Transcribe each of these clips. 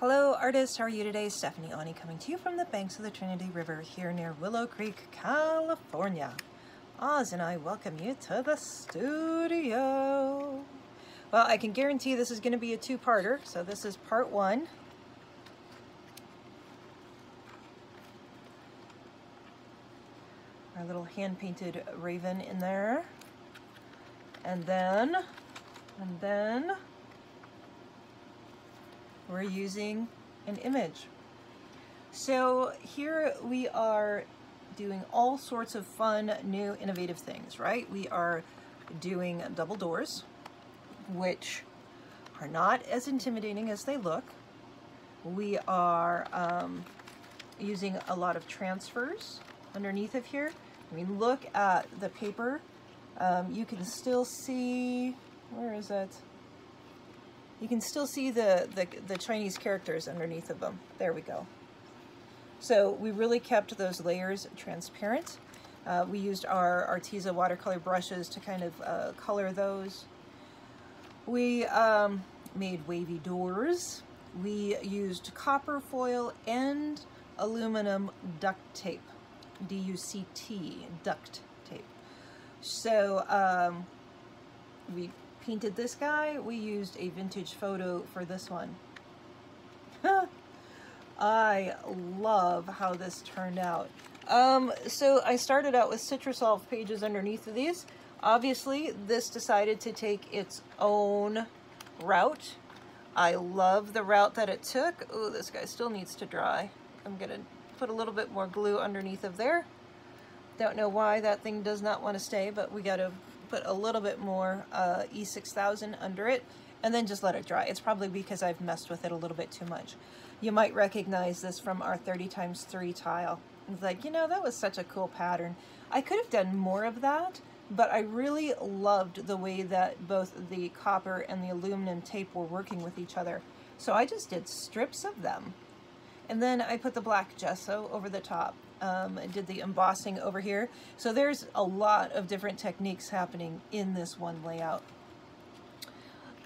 Hello artists, how are you today? Stephanie Aune coming to you from the banks of the Trinity River here near Willow Creek, California. Oz and I welcome you to the studio. Well, I can guarantee this is going to be a two-parter, so this is part one. Our little hand-painted raven in there. And then, and then, we're using an image. So here we are doing all sorts of fun, new, innovative things, right? We are doing double doors, which are not as intimidating as they look. We are um, using a lot of transfers underneath of here. I mean, look at the paper. Um, you can still see, where is it? You can still see the, the, the Chinese characters underneath of them. There we go. So we really kept those layers transparent. Uh, we used our Arteza watercolor brushes to kind of uh, color those. We um, made wavy doors. We used copper foil and aluminum duct tape, D-U-C-T, duct tape. So um, we painted this guy, we used a vintage photo for this one. I love how this turned out. Um, so I started out with citrus Citrusolve pages underneath of these. Obviously, this decided to take its own route. I love the route that it took. Oh, this guy still needs to dry. I'm to put a little bit more glue underneath of there. Don't know why that thing does not want to stay, but we got to put a little bit more uh, E6000 under it and then just let it dry. It's probably because I've messed with it a little bit too much. You might recognize this from our 30 times 3 tile. It's like, you know, that was such a cool pattern. I could have done more of that, but I really loved the way that both the copper and the aluminum tape were working with each other. So I just did strips of them. And then I put the black gesso over the top. Um, I did the embossing over here. So there's a lot of different techniques happening in this one layout.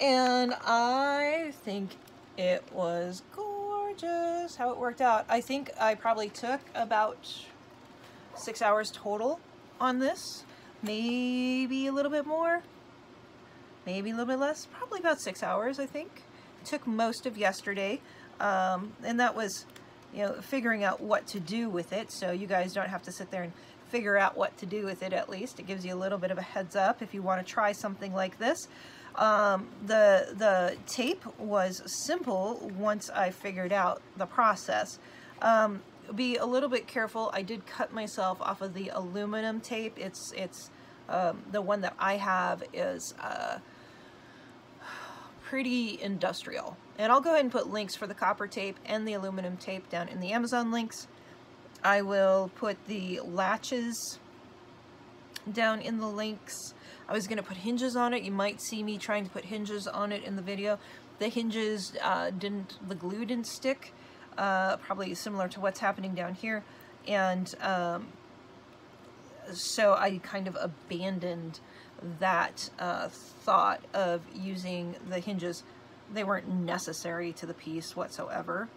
And I think it was gorgeous how it worked out. I think I probably took about six hours total on this. Maybe a little bit more. Maybe a little bit less. Probably about six hours, I think. took most of yesterday. Um, and that was you know, figuring out what to do with it so you guys don't have to sit there and figure out what to do with it at least. It gives you a little bit of a heads up if you want to try something like this. Um, the, the tape was simple once I figured out the process. Um, be a little bit careful. I did cut myself off of the aluminum tape. It's, it's um, the one that I have is uh, pretty industrial. And I'll go ahead and put links for the copper tape and the aluminum tape down in the Amazon links. I will put the latches down in the links. I was going to put hinges on it. You might see me trying to put hinges on it in the video. The hinges uh, didn't, the glue didn't stick, uh, probably similar to what's happening down here. And um, so I kind of abandoned that uh, thought of using the hinges they weren't necessary to the piece whatsoever,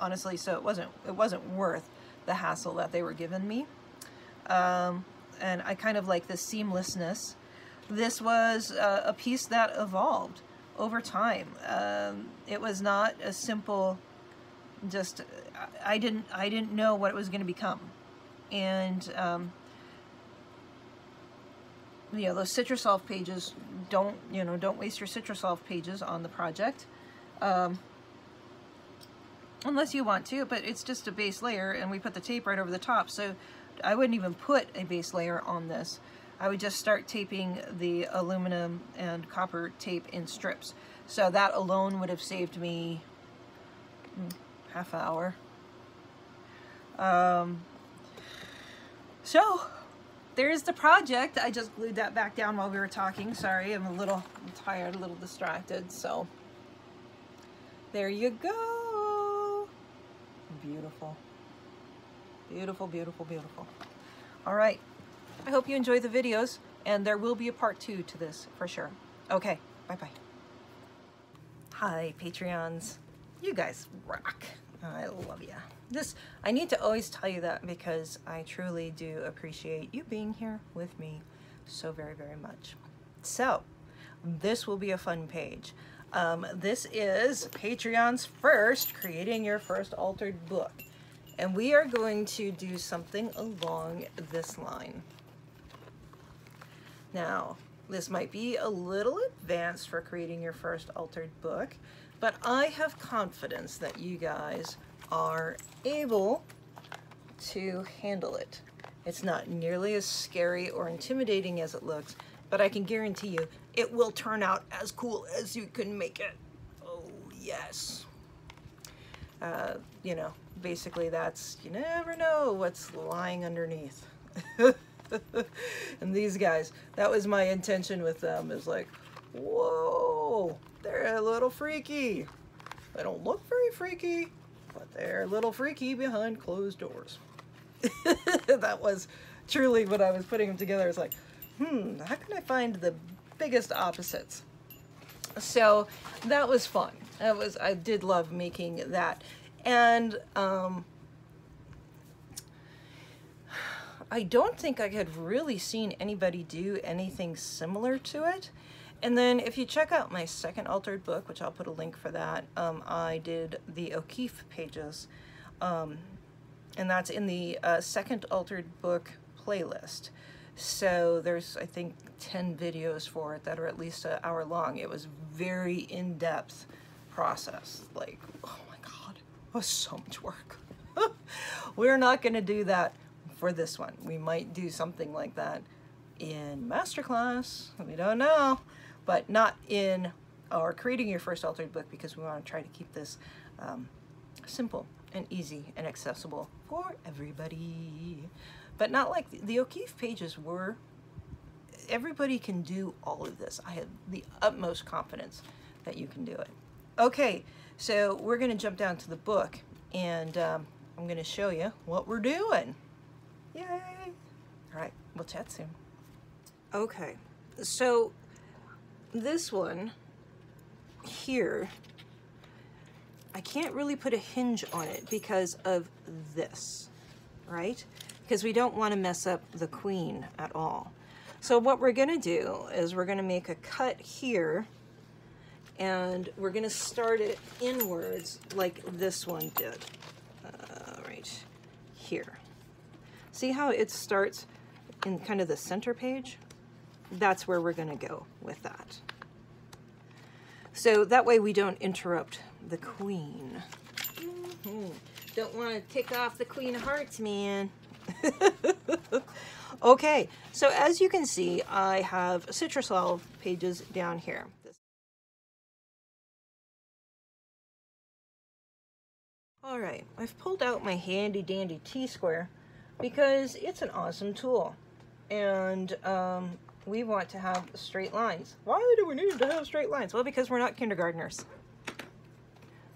honestly. So it wasn't it wasn't worth the hassle that they were giving me. Um, and I kind of like the seamlessness. This was a, a piece that evolved over time. Um, it was not a simple, just I didn't I didn't know what it was going to become, and um, you know, those Citrusolve pages, don't, you know, don't waste your Citrusolve pages on the project. Um, unless you want to, but it's just a base layer and we put the tape right over the top. So I wouldn't even put a base layer on this. I would just start taping the aluminum and copper tape in strips. So that alone would have saved me hmm, half an hour. Um, so there's the project. I just glued that back down while we were talking. Sorry, I'm a little I'm tired, a little distracted. So there you go. Beautiful. Beautiful, beautiful, beautiful. All right. I hope you enjoy the videos, and there will be a part two to this for sure. Okay, bye-bye. Hi, Patreons. you guys rock. I love you. This, I need to always tell you that because I truly do appreciate you being here with me so very, very much. So, this will be a fun page. Um, this is Patreon's first, creating your first altered book. And we are going to do something along this line. Now, this might be a little advanced for creating your first altered book, but I have confidence that you guys are able to handle it. It's not nearly as scary or intimidating as it looks, but I can guarantee you it will turn out as cool as you can make it. Oh, yes. Uh, you know, basically that's, you never know what's lying underneath. and these guys, that was my intention with them, is like, whoa, they're a little freaky. They don't look very freaky, but they're a little freaky behind closed doors. that was truly what I was putting them together. It's like, hmm, how can I find the biggest opposites? So that was fun. That was I did love making that, and um, I don't think I had really seen anybody do anything similar to it. And then if you check out my second altered book, which I'll put a link for that, um, I did the O'Keeffe pages. Um, and that's in the uh, second altered book playlist. So there's, I think, 10 videos for it that are at least an hour long. It was very in-depth process. Like, oh my God, it was so much work. We're not gonna do that for this one. We might do something like that in masterclass. We don't know, but not in or creating your first altered book because we want to try to keep this um, simple and easy and accessible for everybody. But not like the, O'Keeffe pages were, everybody can do all of this. I have the utmost confidence that you can do it. Okay, so we're gonna jump down to the book and um, I'm gonna show you what we're doing. Yay! All right, we'll chat soon. Okay, so this one here, I can't really put a hinge on it because of this, right? Because we don't want to mess up the queen at all. So what we're going to do is we're going to make a cut here and we're going to start it inwards like this one did, uh, right here. See how it starts in kind of the center page? That's where we're gonna go with that. So that way we don't interrupt the queen. Mm -hmm. Don't want to tick off the queen of hearts, man. okay, so as you can see, I have Citrusolve pages down here. All right, I've pulled out my handy dandy T-square because it's an awesome tool. And um, we want to have straight lines. Why do we need to have straight lines? Well, because we're not kindergartners.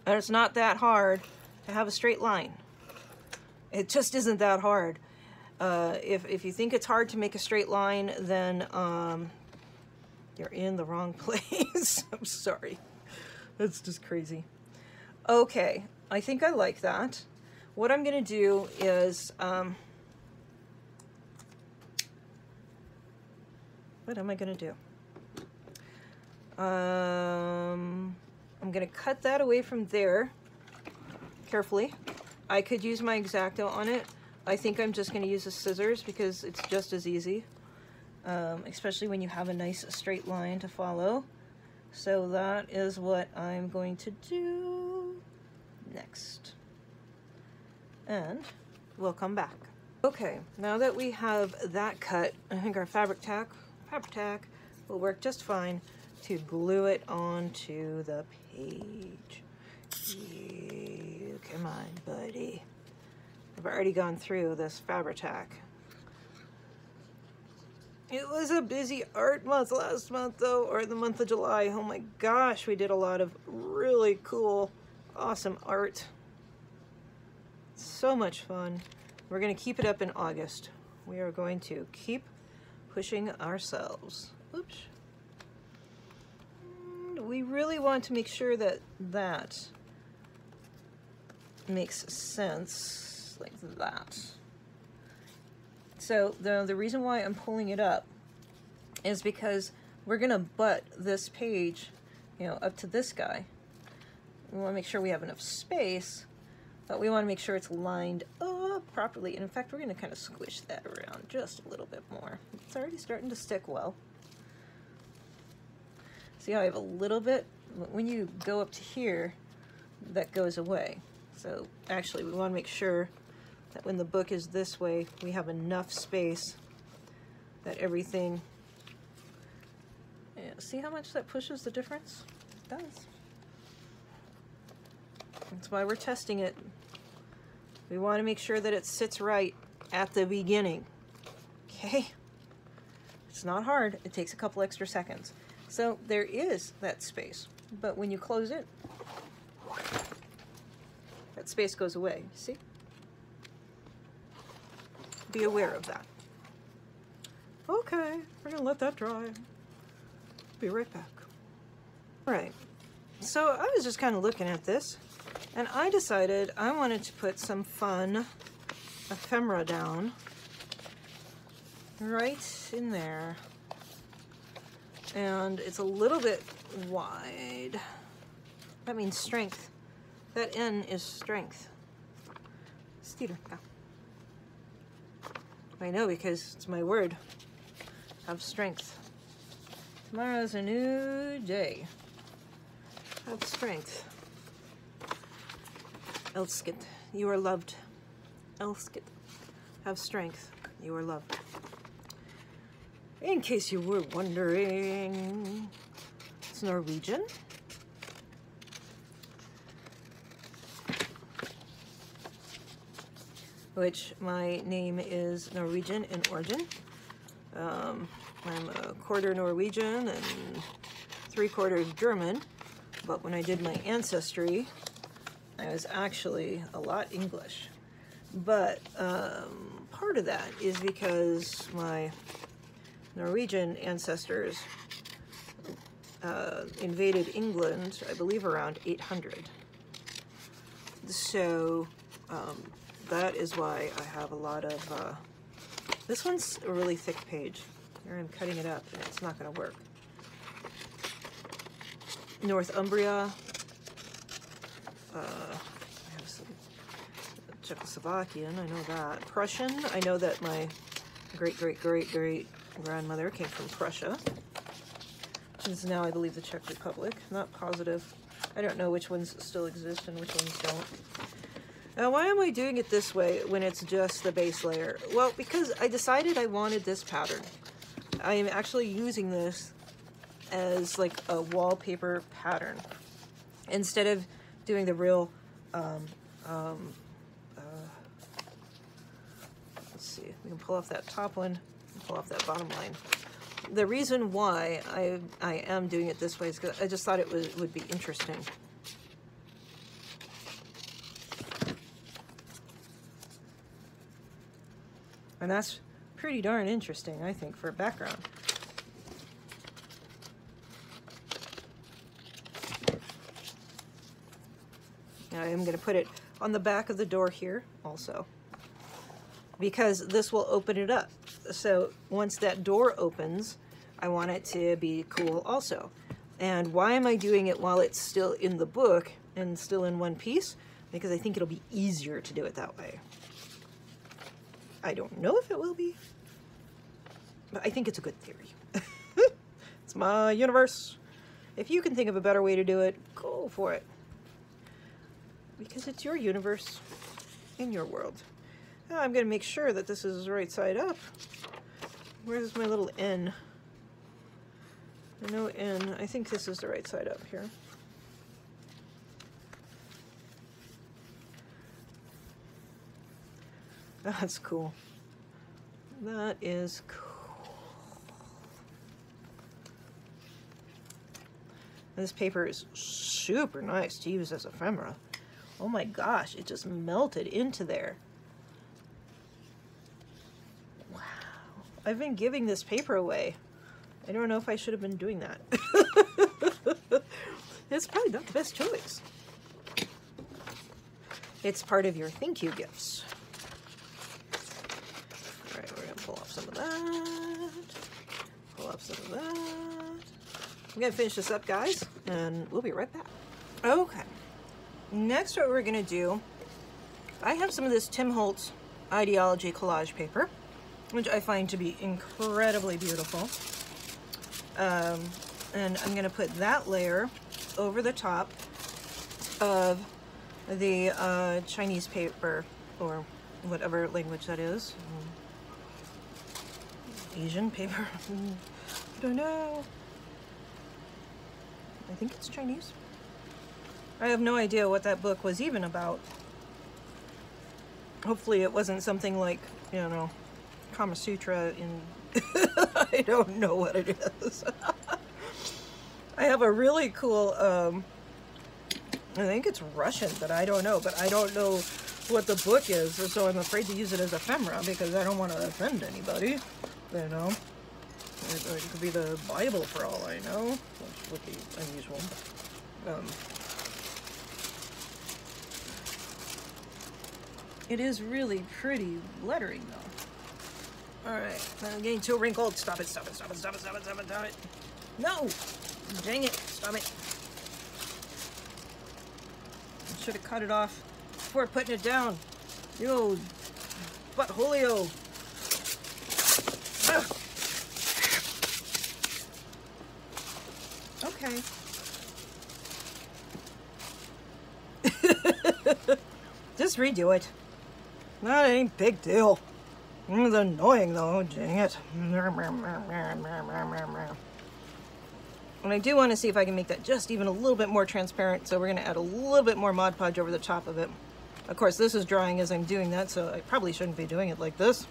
And it's not that hard to have a straight line. It just isn't that hard. Uh, if, if you think it's hard to make a straight line, then um, you're in the wrong place. I'm sorry. That's just crazy. Okay, I think I like that. What I'm going to do is... Um, What am I going to do? Um, I'm going to cut that away from there carefully. I could use my X-Acto on it. I think I'm just going to use the scissors because it's just as easy, um, especially when you have a nice straight line to follow. So that is what I'm going to do next. And we'll come back. Okay, now that we have that cut, I think our Fabri-Tac Fabri-Tac will work just fine to glue it onto the page. You, come on, buddy. I've already gone through this Fabri-Tac. It was a busy art month last month, though, or the month of July. Oh my gosh, we did a lot of really cool, awesome art. So much fun. We're going to keep it up in August. We are going to keep pushing ourselves. Oops. And we really want to make sure that that makes sense like that. So the, the reason why I'm pulling it up is because we're gonna butt this page, you know, up to this guy. We wanna make sure we have enough space, but we wanna make sure it's lined up properly. And in fact, we're gonna kind of squish that around just a little bit more. It's already starting to stick well. See how I have a little bit? When you go up to here, that goes away. So actually we wanna make sure that when the book is this way, we have enough space that everything yeah, see how much that pushes the difference? It does. That's why we're testing it. We want to make sure that it sits right at the beginning. Okay? It's not hard. It takes a couple extra seconds. So there is that space. But when you close it, that space goes away. See? Be aware of that. Okay, we're to let that dry. Be right back. All right, so I was just kind of looking at this and I decided I wanted to put some fun ephemera down right in there. And it's a little bit wide. That means strength. That N is strength. Go. I know because it's my word. Have strength. Tomorrow's a new day. Have strength. Elsket, you are loved. Elsket, have strength. You are loved. In case you were wondering, it's Norwegian. Which my name is Norwegian in origin. Um, I'm a quarter Norwegian and three quarters German, but when I did my ancestry, I was actually a lot English. But um, part of that is because my Norwegian ancestors uh, invaded England, I believe around 800. So um, that is why I have a lot of, uh, this one's a really thick page. Here I'm cutting it up and it's not going to work. Northumbria. Uh, I have some Czechoslovakian, I know that. Prussian, I know that my great, great, great, great grandmother came from Prussia, which is now, I believe, the Czech Republic. Not positive. I don't know which ones still exist and which ones don't. Now, why am I doing it this way when it's just the base layer? Well, because I decided I wanted this pattern. I am actually using this as like a wallpaper pattern instead of doing the real um, um, uh, let's see we can pull off that top one pull off that bottom line the reason why I, I am doing it this way is because I just thought it would be interesting and that's pretty darn interesting, I think, for a background. I am going to put it on the back of the door here also because this will open it up. So once that door opens, I want it to be cool also. And why am I doing it while it's still in the book and still in one piece? Because I think it'll be easier to do it that way. I don't know if it will be, but I think it's a good theory. it's my universe. If you can think of a better way to do it, go for it. Because it's your universe in your world. Now I'm going to make sure that this is right side up. Where's my little N? No N. I think this is the right side up here. That's cool. That is cool. this paper is super nice to use as ephemera. Oh my gosh, it just melted into there. Wow. I've been giving this paper away. I don't know if I should have been doing that. it's probably not the best choice. it's part of your thank you gifts. All right, we're gonna pull off some of that. Pull off some of that. I'm gonna finish this up, guys, and we'll be right back. Okay. Next, what we're gonna do, I have some of this Tim Holtz Idea-ology collage paper, which I find to be incredibly beautiful. Um, and I'm gonna put that layer over the top of the uh, Chinese paper or whatever language that is. Asian paper? I don't know. I think it's Chinese. I have no idea what that book was even about. Hopefully it wasn't something like, you know, Kama Sutra in... I don't know what it is. I have a really cool, um, I think it's Russian, but I don't know. But I don't know what the book is, so I'm afraid to use it as ephemera because I don't want to offend anybody, you know. It, it could be the Bible for all I know, which would be unusual. Um, it is really pretty lettering, though. All right, I'm getting too wrinkled. Stop it, stop it, stop it, stop it, stop it, stop it, stop it. No! Dang it, stop it. I should have cut it off before putting it down. Yo, butt Julio. Ah. Okay. Just redo it. That ain't big deal. It's annoying though, dang it. And I do want to see if I can make that just even a little bit more transparent, so we're going to add a little bit more Mod Podge over the top of it. Of course, this is drying as I'm doing that, so I probably shouldn't be doing it like this.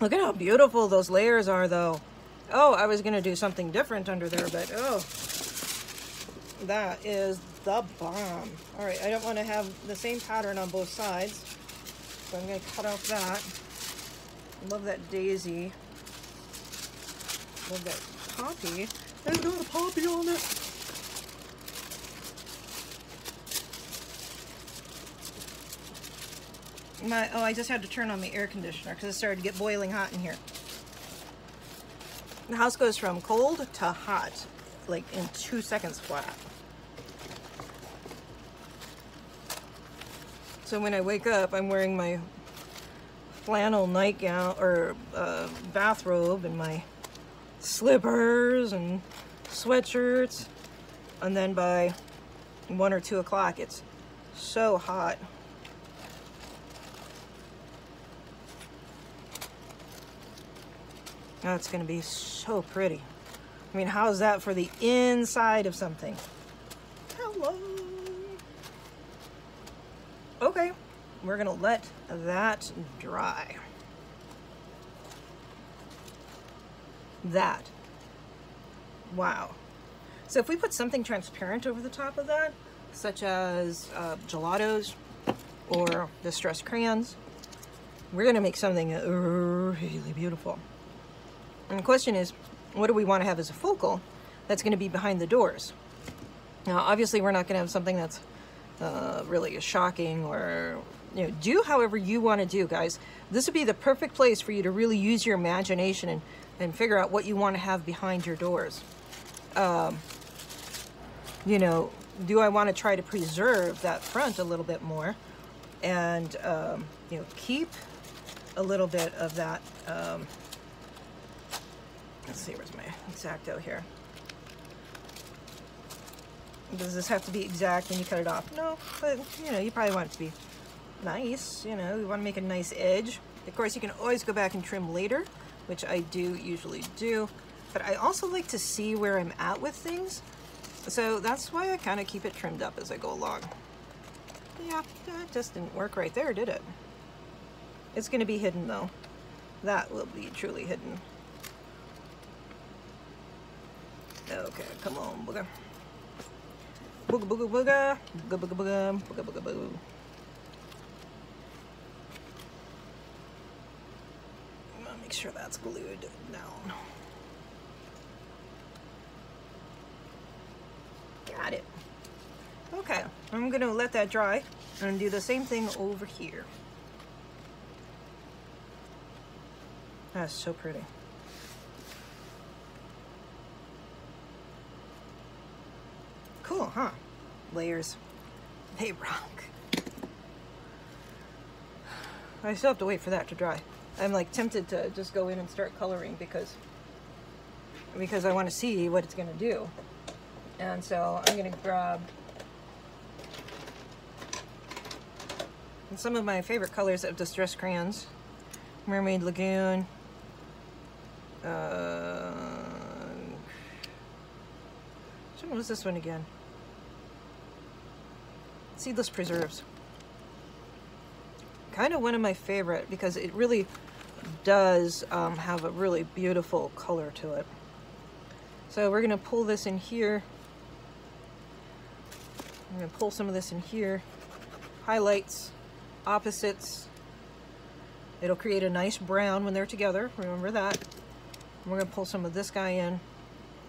Look at how beautiful those layers are, though. Oh, I was going to do something different under there, but oh, that is the bomb. All right, I don't want to have the same pattern on both sides, so I'm going to cut off that. Love that daisy. Love that poppy. There's got a poppy on it. My, oh, I just had to turn on the air conditioner because it started to get boiling hot in here. The house goes from cold to hot, like in two seconds flat. So when I wake up, I'm wearing my flannel nightgown or uh, bathrobe and my slippers and sweatshirts. And then by one or two o'clock, it's so hot. That's going to be so pretty. I mean, how's that for the inside of something? Hello. Okay, we're to let that dry. that. Wow. So if we put something transparent over the top of that, such as uh, gelatos or distress crayons, we're to make something really beautiful. And the question is, what do we want to have as a focal that's to be behind the doors? Now, obviously, we're not to have something that's uh, really shocking or, you know, do however you want to do, guys. This would be the perfect place for you to really use your imagination and and figure out what you want to have behind your doors. Um, you know, do I want to try to preserve that front a little bit more and, um, you know, keep a little bit of that, um, let's see, where's my X-Acto here? Does this have to be exact when you cut it off? No, but, you know, you probably want it to be nice, you know, you want to make a nice edge. Of course, you can always go back and trim later which I do usually do. But I also like to see where I'm at with things. So that's why I kind of keep it trimmed up as I go along. Yeah, that just didn't work right there, did it? It's going to be hidden though. That will be truly hidden. Okay, come on, booger. Booga booga booga. Booga booga booga. Booga booga booga. make sure that's glued down. Got it. Okay, I'm gonna let that dry and do the same thing over here. That's so pretty. Huh? Layers. They rock. I still have to wait for that to dry. I'm like tempted to just go in and start coloring because because I want to see what it's going to do. And so I'm going to grab some of my favorite colors of Distress Crayons. Mermaid Lagoon. Uh, what was this one again? Seedless Preserves. Kind of one of my favorite because it really does um, have a really beautiful color to it. So we're going to pull this in here. I'm going to pull some of this in here. Highlights, opposites. It'll create a nice brown when they're together. Remember that. We're going to pull some of this guy in.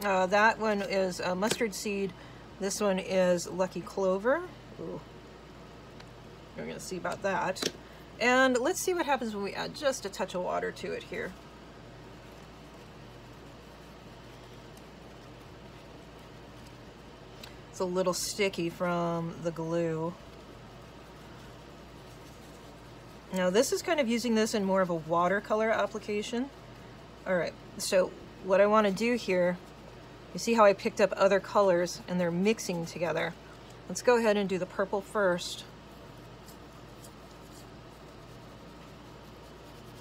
Uh, that one is mustard seed. This one is lucky clover. Ooh. We're to see about that. And let's see what happens when we add just a touch of water to it here. It's a little sticky from the glue. Now this is kind of using this in more of a watercolor application. All right, so what I want to do here, you see how I picked up other colors and they're mixing together. Let's go ahead and do the purple first.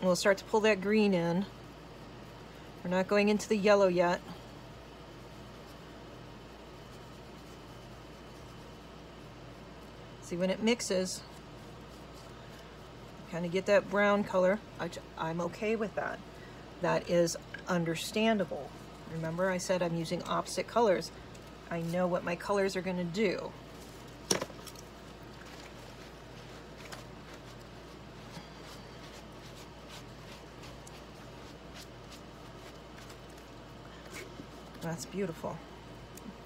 We'll start to pull that green in. We're not going into the yellow yet. See when it mixes, kind of get that brown color. I, I'm okay with that. That is understandable. Remember I said I'm using opposite colors. I know what my colors are going to do. That's beautiful.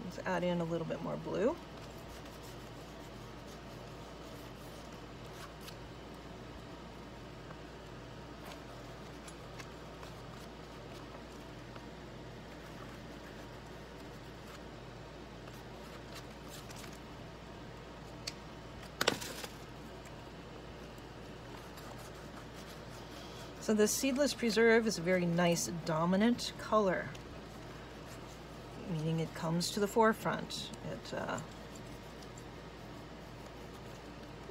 Let's add in a little bit more blue. So the seedless preserve is a very nice dominant color, comes to the forefront. It uh,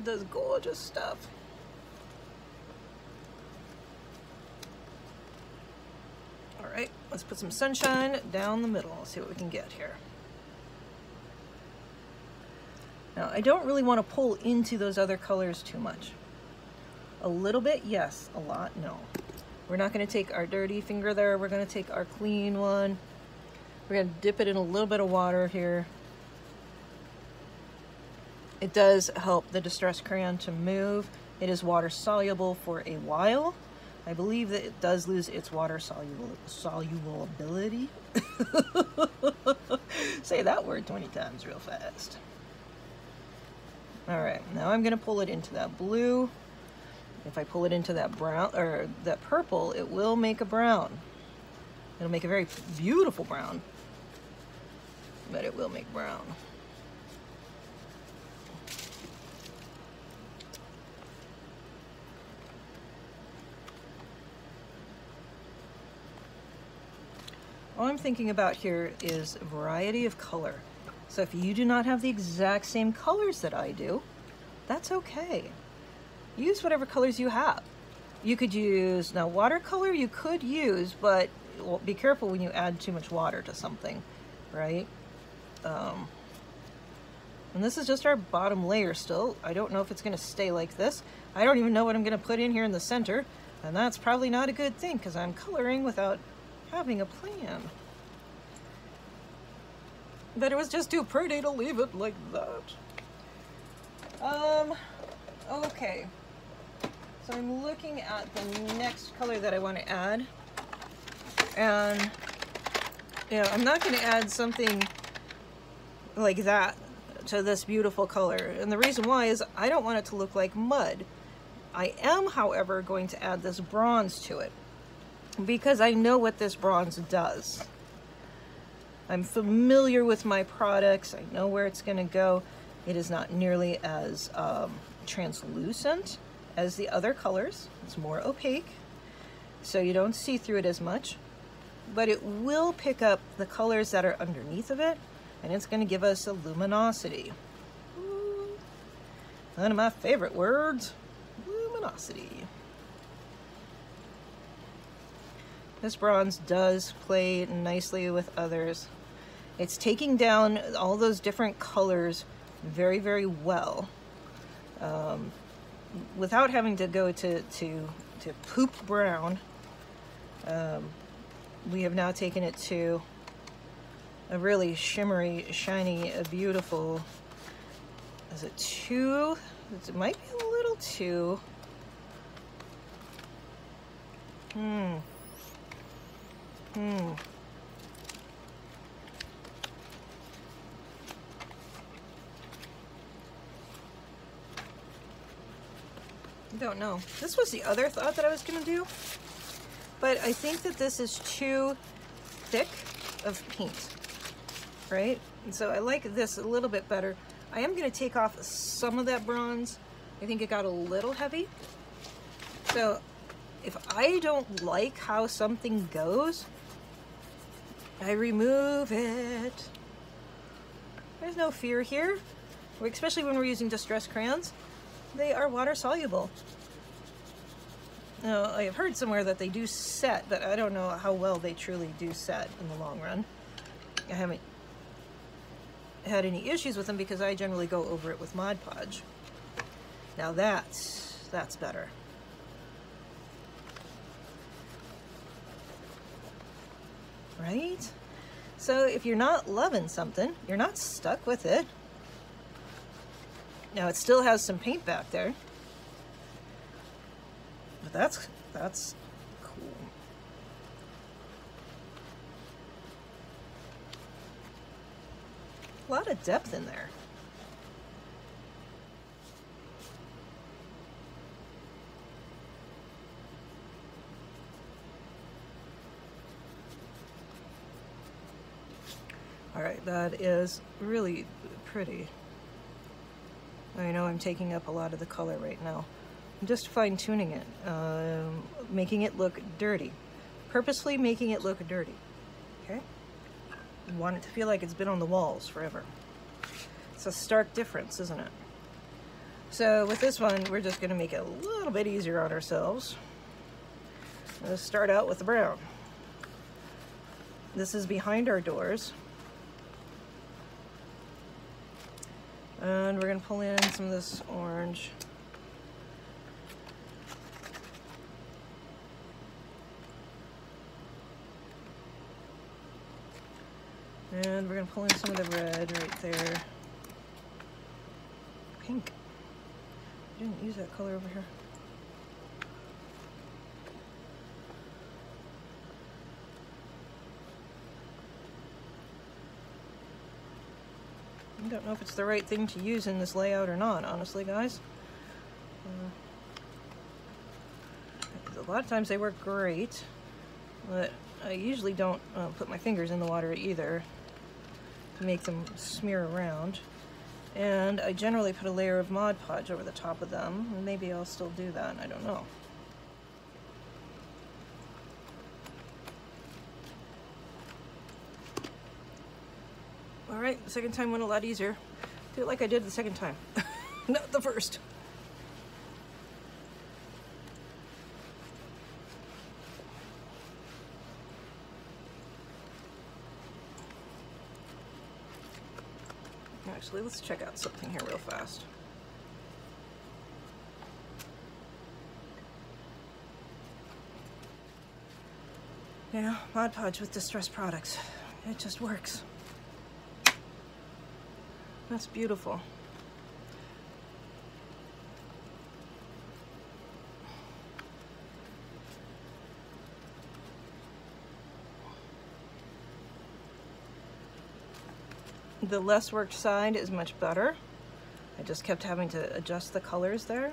does gorgeous stuff. All right, let's put some sunshine down the middle. see what we can get here. Now, I don't really want to pull into those other colors too much. A little bit, yes. A lot, no. We're not going to take our dirty finger there. We're going to take our clean one. We're to dip it in a little bit of water here. It does help the Distress Crayon to move. It is water soluble for a while. I believe that it does lose its water soluble solubility. Say that word 20 times real fast. All right, now I'm gonna pull it into that blue. If I pull it into that brown or that purple, it will make a brown. It'll make a very beautiful brown, but it will make brown. All I'm thinking about here is variety of color. So if you do not have the exact same colors that I do, that's okay use whatever colors you have. You could use, now watercolor you could use, but be careful when you add too much water to something, right? Um, and this is just our bottom layer still. I don't know if it's gonna stay like this. I don't even know what I'm gonna put in here in the center, and that's probably not a good thing because I'm coloring without having a plan. But it was just too pretty to leave it like that. Um, okay. So I'm looking at the next color that I want to add. And, you know, I'm not going to add something like that to this beautiful color. And the reason why is I don't want it to look like mud. I am, however, going to add this bronze to it because I know what this bronze does. I'm familiar with my products. I know where it's going to go. It is not nearly as um, translucent as the other colors. It's more opaque, so you don't see through it as much. But it will pick up the colors that are underneath of it, and it's going to give us a luminosity. One of my favorite words, luminosity. This bronze does play nicely with others. It's taking down all those different colors very, very well um, without having to go to, to, to poop brown. Um, we have now taken it to a really shimmery, shiny, beautiful, is it two? It might be a little too. Hmm. Hmm. I don't know. This was the other thought that I was gonna do, but I think that this is too thick of paint, right? And so I like this a little bit better. I am gonna take off some of that bronze. I think it got a little heavy. So if I don't like how something goes, I remove it. There's no fear here, especially when we're using distress crayons. They are water soluble. Now, I have heard somewhere that they do set, but I don't know how well they truly do set in the long run. I haven't had any issues with them because I generally go over it with Mod Podge. Now that's, that's better. Right? So if you're not loving something, you're not stuck with it. Now it still has some paint back there. But that's, that's cool. A lot of depth in there. All right, that is really pretty. I know I'm taking up a lot of the color right now. I'm just fine tuning it, um, making it look dirty. Purposefully making it look dirty, okay? Want it to feel like it's been on the walls forever. It's a stark difference, isn't it? So with this one, we're just gonna make it a little bit easier on ourselves. Let's start out with the brown. This is behind our doors. And we're gonna pull in some of this orange. And we're gonna pull in some of the red right there. Pink. I didn't use that color over here. I don't know if it's the right thing to use in this layout or not, honestly, guys. Uh, a lot of times they work great, but I usually don't uh, put my fingers in the water either to make them smear around. And I generally put a layer of Mod Podge over the top of them. Maybe I'll still do that, I don't know. All right, the second time went a lot easier. Do it like I did the second time, not the first. Actually, let's check out something here real fast. Yeah, Mod Podge with Distress Products. It just works. That's beautiful. The less worked side is much better. I just kept having to adjust the colors there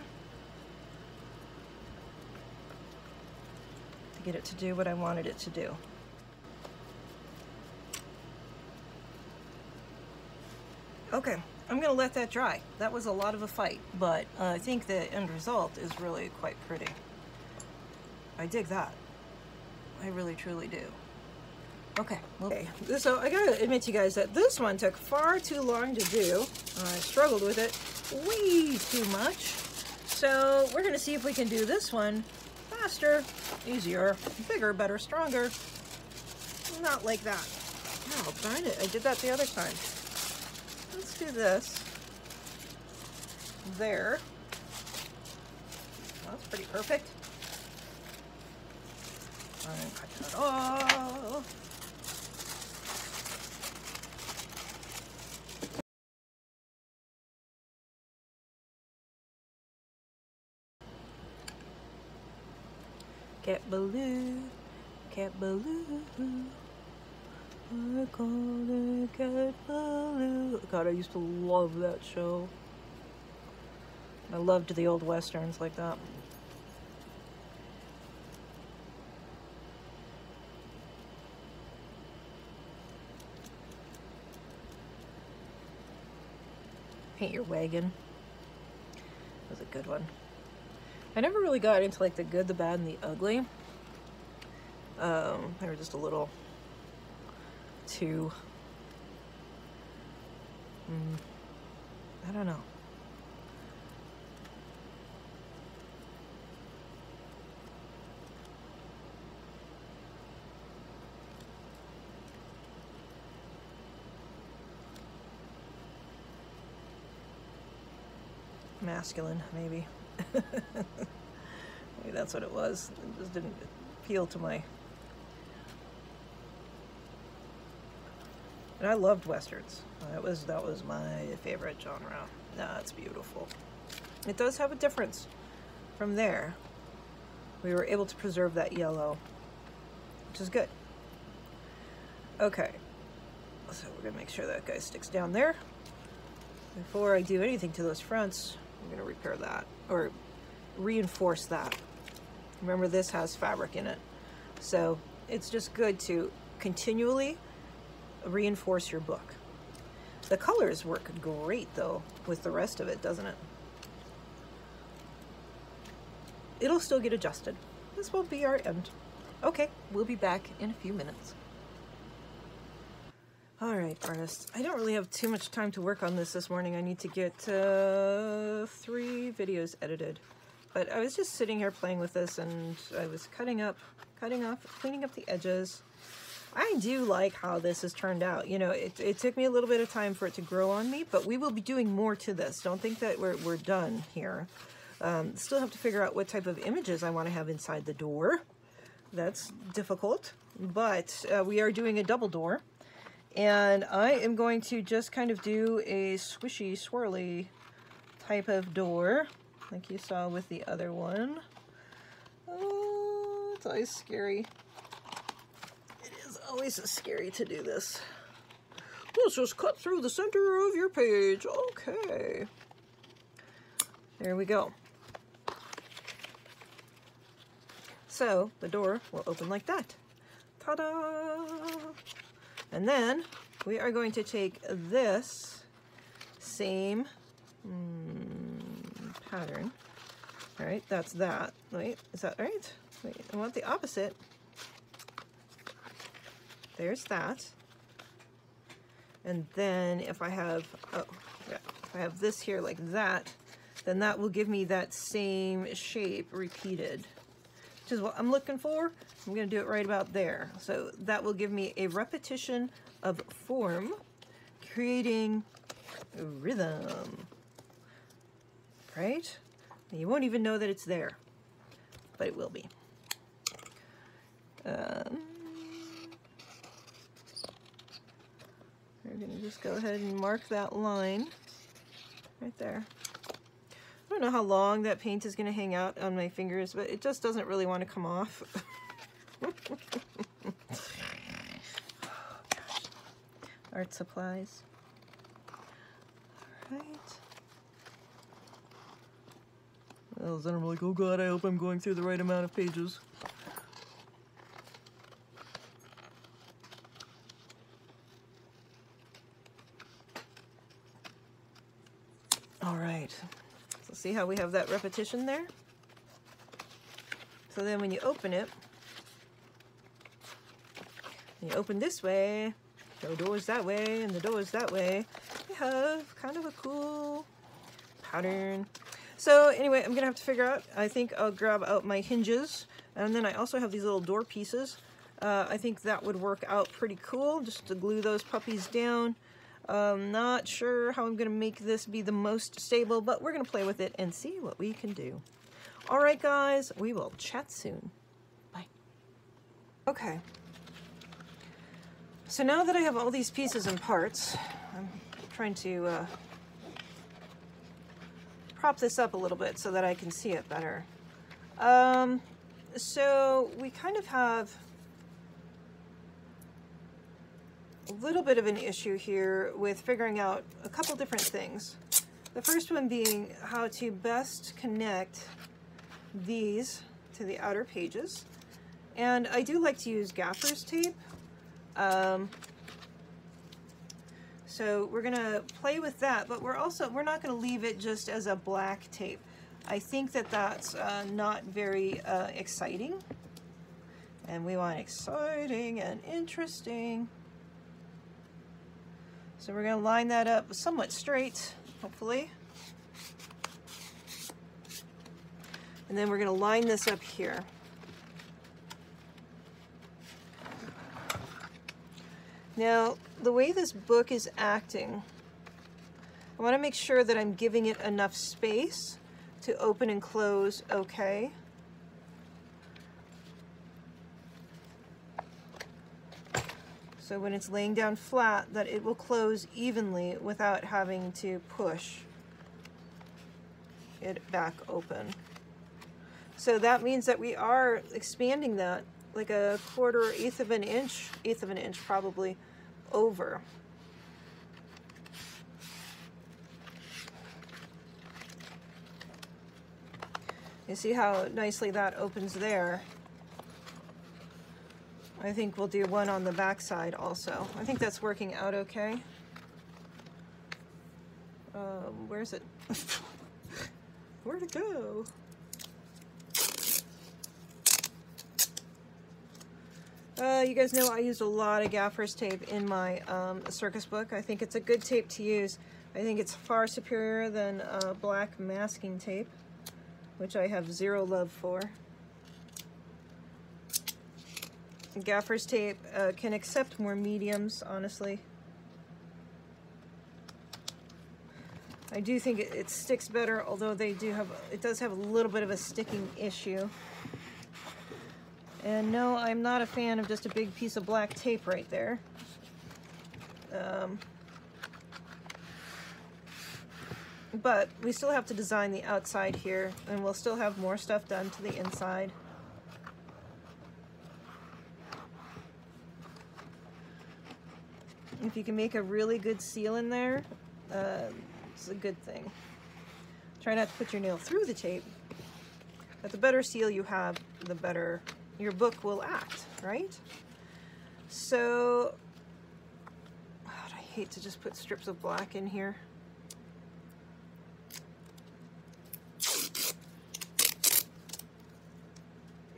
to get it to do what I wanted it to do. Okay, I'm gonna let that dry. That was a lot of a fight, but uh, I think the end result is really quite pretty. I dig that. I really truly do. Okay, okay. So I gotta admit to you guys that this one took far too long to do. I struggled with it way too much. So we're gonna see if we can do this one faster, easier, bigger, better, stronger. Not like that. Oh, darn it, I did that the other time. Let's do this. There. Well, that's pretty perfect. Cut that off. Cat Ballou, Cat Ballou. I call it Cat Ballou. God, I used to love that show. I loved the old westerns like that. Paint Your Wagon was a good one. I never really got into like the good, the bad, and the ugly. Um, they were just a little too. Mm, I don't know. masculine, maybe. maybe that's what it was. It just didn't appeal to my. And I loved westerns. That was that was my favorite genre. That's beautiful. It does have a difference from there. We were able to preserve that yellow, which is good. Okay, so we're gonna make sure that guy sticks down there. Before I do anything to those fronts, I'm to repair that or reinforce that. Remember this has fabric in it. So it's just good to continually reinforce your book. The colors work great though with the rest of it, doesn't it? It'll still get adjusted. This won't be our end. Okay, we'll be back in a few minutes. All right, artists. I don't really have too much time to work on this this morning. I need to get uh, three videos edited. But I was just sitting here playing with this and I was cutting up, cutting off, cleaning up the edges. I do like how this has turned out. You know, it, it took me a little bit of time for it to grow on me, but we will be doing more to this. Don't think that we're, we're done here. Um, still have to figure out what type of images I want to have inside the door. That's difficult, but uh, we are doing a double door. And I am going to just kind of do a swishy, swirly type of door, like you saw with the other one. Oh, it's always scary. It is always scary to do this. Let's just cut through the center of your page. Okay. There we go. So the door will open like that. Ta-da! And then we are going to take this same mm, pattern. All right, that's that. Wait, is that right? Wait, I want the opposite. There's that. And then if I have, oh, yeah, if I have this here like that, then that will give me that same shape repeated which is what I'm looking for. I'm going to do it right about there. So that will give me a repetition of form, creating rhythm, right? You won't even know that it's there, but it will be. Um, we're going to just go ahead and mark that line right there. I don't know how long that paint is going to hang out on my fingers, but it just doesn't really want to come off. Art supplies. All right. Well, then I'm like, oh god, I hope I'm going through the right amount of pages. All right, so see how we have that repetition there? So then when you open it, you open this way, the door's that way, and the door's that way, you have kind of a cool pattern. So anyway, I'm gonna have to figure out, I think I'll grab out my hinges, and then I also have these little door pieces. Uh, I think that would work out pretty cool, just to glue those puppies down. Um, not sure how I'm going to make this be the most stable, but we're going to play with it and see what we can do. All right, guys, we will chat soon. Bye. Okay. So now that I have all these pieces and parts, I'm trying to uh, prop this up a little bit so that I can see it better. Um, so we kind of have a little bit of an issue here with figuring out a couple different things. The first one being how to best connect these to the outer pages. And I do like to use gaffer's tape. Um, so we're gonna play with that, but we're also, we're not gonna leave it just as a black tape. I think that that's uh, not very uh, exciting. And we want exciting and interesting. So we're going to line that up somewhat straight, hopefully. And then we're going to line this up here. Now, the way this book is acting, I want to make sure that I'm giving it enough space to open and close okay. So when it's laying down flat that it will close evenly without having to push it back open. So that means that we are expanding that like a quarter or eighth of an inch, eighth of an inch probably, over. You see how nicely that opens there. I think we'll do one on the back side also. I think that's working out okay. Um, where's it? Where'd it go? Uh, you guys know I used a lot of gaffer's tape in my um, circus book. I think it's a good tape to use. I think it's far superior than uh, black masking tape, which I have zero love for. Gaffer's tape uh, can accept more mediums, honestly. I do think it, it, sticks better, although they do have, it does have a little bit of a sticking issue. And no, I'm not a fan of just a big piece of black tape right there. Um, but we still have to design the outside here, and we'll still have more stuff done to the inside. If you can make a really good seal in there, uh, it's a good thing. Try not to put your nail through the tape, but the better seal you have, the better your book will act, right? So, God, I hate to just put strips of black in here.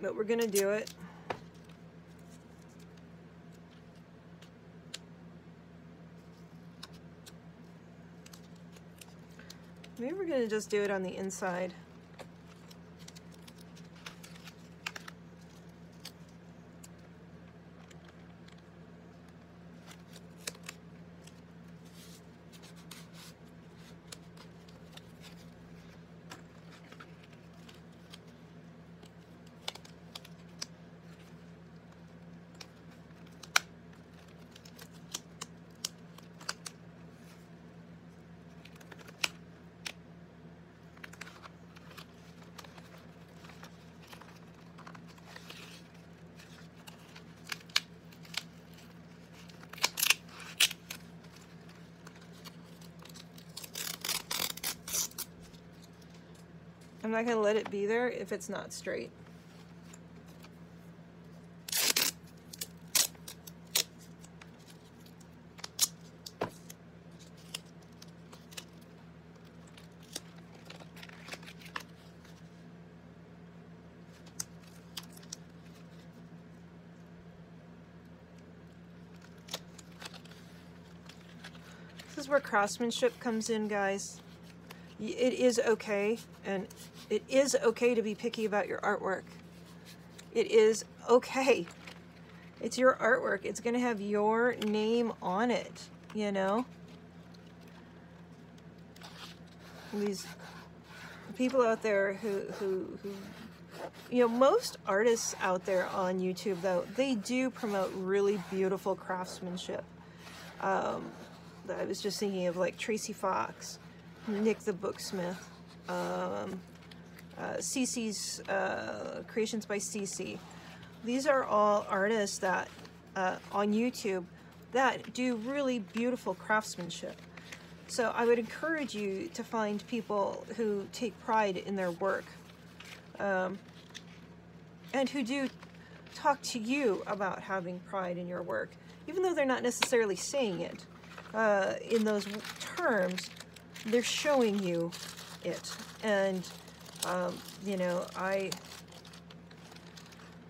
But we're gonna do it. Maybe we're to just do it on the inside. I'm not to let it be there if it's not straight. This is where craftsmanship comes in, guys. It is okay, and it is okay to be picky about your artwork. It is okay. It's your artwork. It's going to have your name on it, you know? These people out there who, who, who you know, most artists out there on YouTube, though, they do promote really beautiful craftsmanship. Um, I was just thinking of like Tracy Fox, Nick the Booksmith, um, uh, uh, Creations by Cece. These are all artists that uh, on YouTube that do really beautiful craftsmanship. So I would encourage you to find people who take pride in their work um, and who do talk to you about having pride in your work, even though they're not necessarily saying it uh, in those terms, they're showing you it. And, um, you know, I,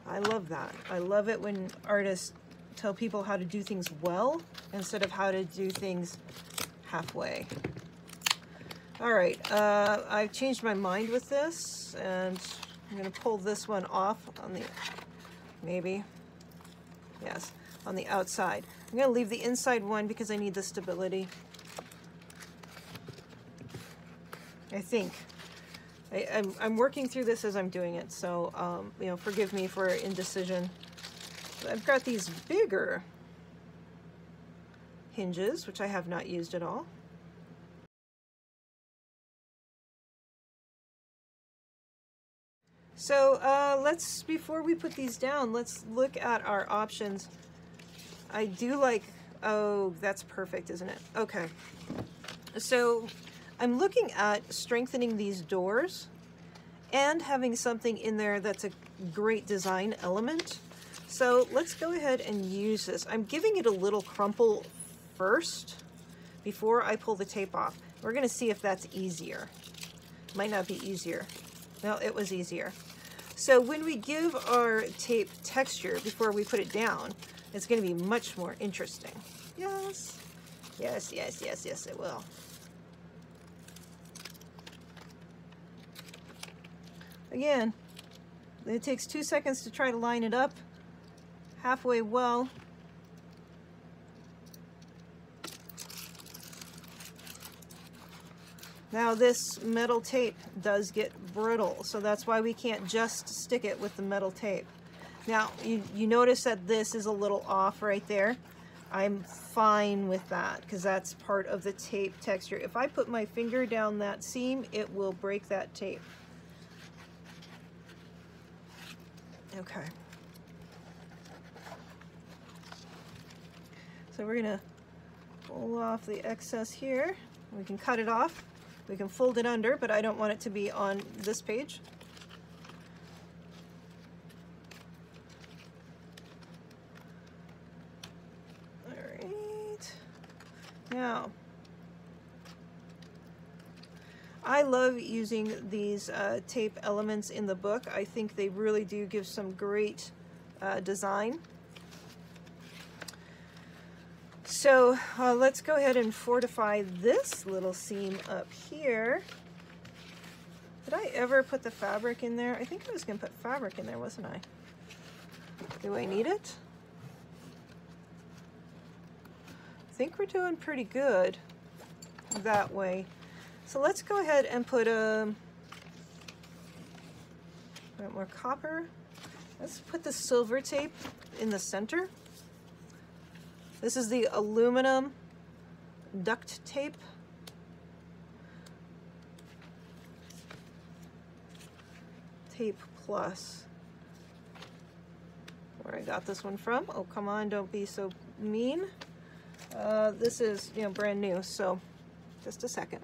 I love that. I love it when artists tell people how to do things well instead of how to do things halfway. All right, uh, I've changed my mind with this and I'm gonna pull this one off on the, maybe, yes, on the outside. I'm to leave the inside one because I need the stability. I think. I, am I'm, I'm working through this as I'm doing it, so, um, you know, forgive me for indecision. I've got these bigger hinges, which I have not used at all. So uh, let's, before we put these down, let's look at our options I do like, oh, that's perfect, isn't it? Okay. So I'm looking at strengthening these doors and having something in there that's a great design element. So let's go ahead and use this. I'm giving it a little crumple first before I pull the tape off. We're gonna see if that's easier. Might not be easier. No, it was easier. So when we give our tape texture before we put it down, it's going to be much more interesting. Yes. Yes, yes, yes, yes, it will. Again, it takes two seconds to try to line it up halfway well. Now this metal tape does get brittle, so that's why we can't just stick it with the metal tape. Now, you, you notice that this is a little off right there. I'm fine with that because that's part of the tape texture. If I put my finger down that seam, it will break that tape. Okay. So we're gonna pull off the excess here. We can cut it off. We can fold it under, but I don't want it to be on this page. All right. Now, I love using these uh, tape elements in the book. I think they really do give some great uh, design. So uh, let's go ahead and fortify this little seam up here. Did I ever put the fabric in there? I think I was to put fabric in there, wasn't I? Do I need it? I think we're doing pretty good that way. So let's go ahead and put a bit more copper. Let's put the silver tape in the center. This is the aluminum duct tape. Tape Plus. Where I got this one from. Oh, come on, don't be so mean. Uh, this is, you know, brand new, so just a second.